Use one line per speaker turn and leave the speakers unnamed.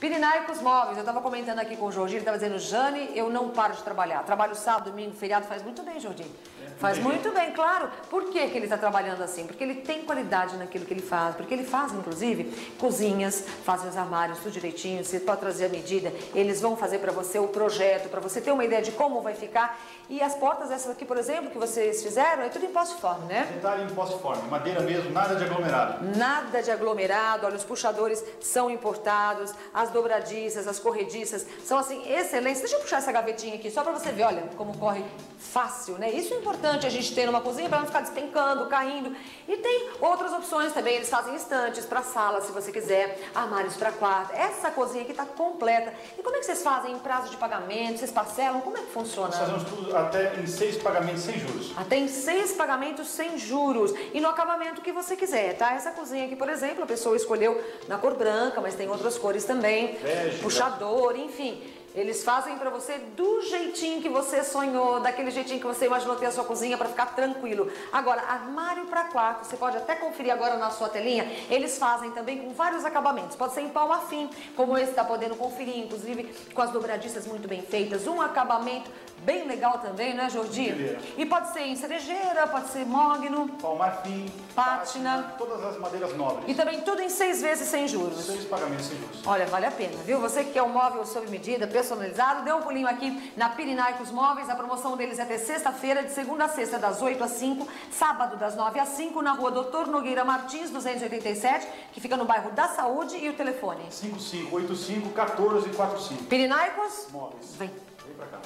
Pirinaicos Móveis, eu estava comentando aqui com o Jorginho, ele estava dizendo, Jane, eu não paro de trabalhar. Trabalho sábado, domingo, feriado, faz muito bem, Jorginho. Faz muito bem, claro. Por que, que ele está trabalhando assim? Porque ele tem qualidade naquilo que ele faz. Porque ele faz, inclusive, cozinhas, fazem os armários, tudo direitinho. Você pode trazer a medida. Eles vão fazer para você o projeto, para você ter uma ideia de como vai ficar. E as portas, essas aqui, por exemplo, que vocês fizeram, é tudo em poste-forme, né?
Detalhe em poste-forme, madeira mesmo, nada de aglomerado.
Nada de aglomerado. Olha, os puxadores são importados, as dobradiças, as corrediças são assim excelentes. Deixa eu puxar essa gavetinha aqui só para você ver, olha, como corre fácil, né? Isso é importante a gente ter numa cozinha para não ficar despencando, caindo. E tem outras opções também, eles fazem estantes para sala, se você quiser, armários para quarto. Essa cozinha aqui está completa. E como é que vocês fazem em prazo de pagamento? Vocês parcelam? Como é que funciona?
Nós fazemos tudo até em seis pagamentos sem juros.
Até em seis pagamentos sem juros. E no acabamento que você quiser, tá? Essa cozinha aqui, por exemplo, a pessoa escolheu na cor branca, mas tem outras cores também.
Bege,
puxador, enfim. Eles fazem para você do jeitinho que você sonhou, daquele jeitinho que você imaginou ter a sua cozinha para ficar tranquilo. Agora, armário para quarto, você pode até conferir agora na sua telinha, eles fazem também com vários acabamentos. Pode ser em pau afim, como esse está podendo conferir, inclusive com as dobradiças muito bem feitas, um acabamento bem legal também, né, Jordi? E pode ser em cerejeira, pode ser mogno,
palmarfim,
pátina,
todas as madeiras nobres.
E também tudo em seis vezes sem juros.
Seis pagamentos sem juros.
Olha, vale a pena, viu? Você que quer um móvel sob medida, personalizado, dê um pulinho aqui na Pirinaicos Móveis. A promoção deles é até sexta-feira, de segunda a sexta, das 8 às 5, sábado das 9 às 5, na rua Doutor Nogueira Martins, 287, que fica no bairro da Saúde, e o telefone?
5585 1445.
Pirinaicos?
Móveis.
Vem.
Vem pra cá.